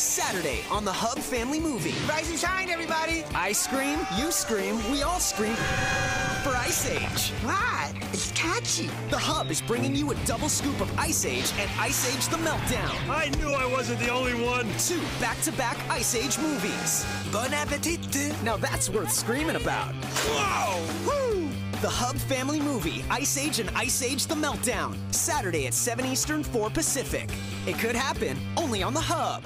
Saturday on the Hub Family Movie. Rise and shine, everybody! I scream, you scream, we all scream for Ice Age. What? It's catchy. The Hub is bringing you a double scoop of Ice Age and Ice Age the Meltdown. I knew I wasn't the only one. Two back-to-back Ice Age movies. Bon appetit! Now that's worth screaming about. Whoa! Woo! The Hub Family Movie, Ice Age and Ice Age The Meltdown. Saturday at 7 Eastern, 4 Pacific. It could happen only on The Hub.